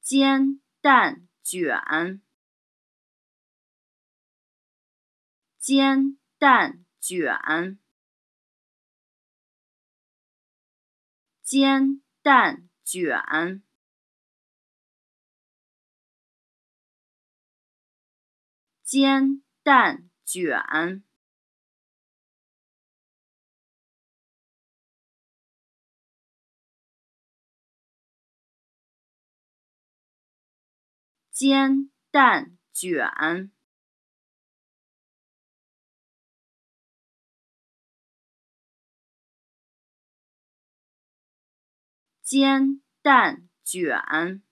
煎蛋卷，煎蛋卷，煎蛋卷，煎蛋卷。煎蛋卷，煎蛋卷。